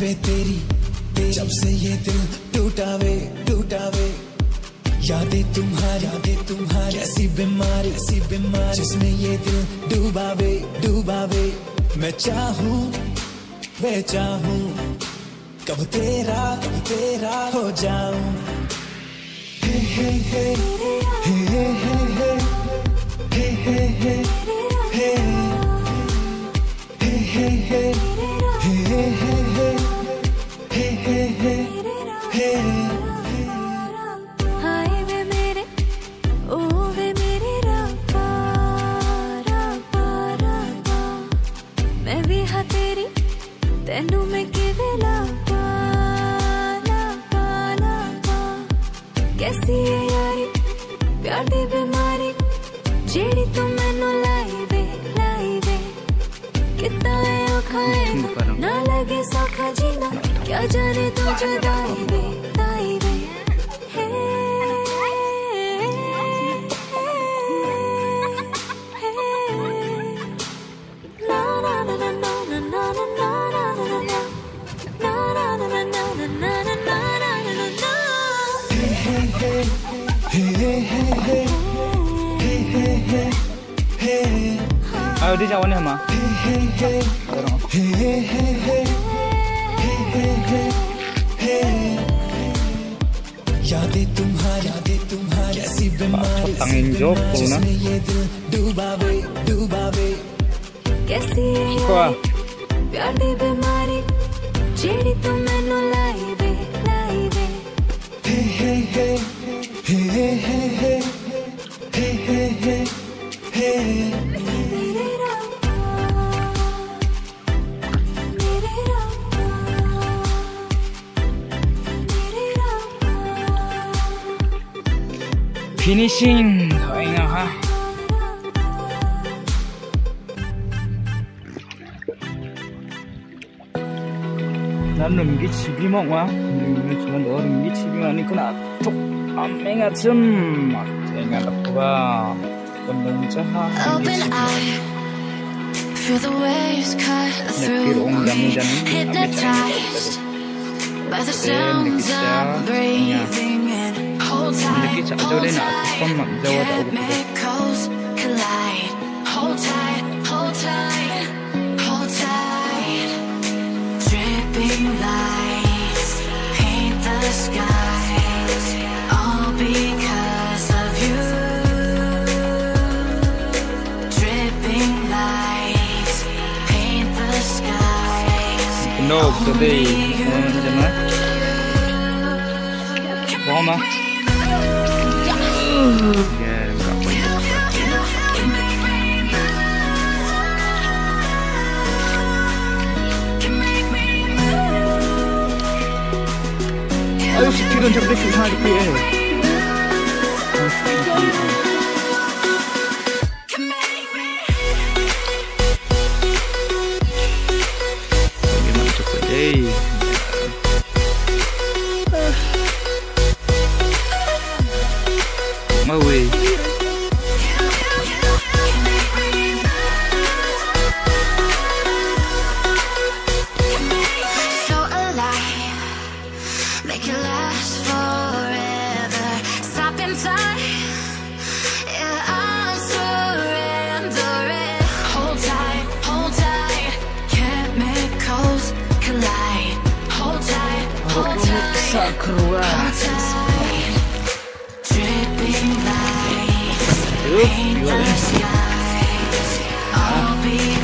वे तेरी जब से ये दिल टूटा वे टूटा वे यादें तुम्हारी यादें तुम्हारी। ऐसी बीमारी ऐसी बीमारी जिसमें ये दिल डूबा वे डूबा वे मैं चाहूँ वे चाहूँ। कब तेरा कब तेरा हो जाऊँ। हे हे हे हे हे हे। ਤੈਨੂੰ ਮੈਂ ਕਿਵੇਂ ਲਾਪਾ ਲਾਪਾ ਲਾਪਾ ਕੈਸੀ ਹੈ ਯਾਰੀ ਪਿਆਰ ਦੀ ਬਿਮਾਰੀ ਜਿਹੜੀ ਤੂੰ ਮੈਨੂੰ ਲਾਈ ਵੇ ਲਾਈ ਵੇ ਕਿਤਾ ਹੈ ਔਖਾ ਹੈ ਨਾ ਲਗੇ ਸੌਖਾ ਜੀਣਾ ਕਿਆ ਜਾਣੇ ਤੂੰ ਜਦਾਈ ਵੇ अयोध्या तुम्हारी यादें तुम्हारी ऐसी बीमारी जिसमें ये दिल डूबावे डूबावे कैसी है प्यार दी बीमारी जेड़ी तुम मैनू 헤헤헤 헤헤헤 헤 피니싱 더잉어하 나는 이게 집이만 와 이게 정말 너는 이게 집이만 있구나 톡 암맹아 좀 쟁아 나쁘가 건너자 Open eye Feel the waves cut through me Hypnotized By the sounds I'm breathing in Hold tight, hold tight Chemicals collide 老，这边，这边嘛，好吗？哎呦，这都长得挺像的耶。My way. So alive, make it last forever. Stop in time, yeah, surrendering. Hold tight, hold tight, chemicals collide. Hold tight, hold tight, hold tight. Paint the skies. I'll be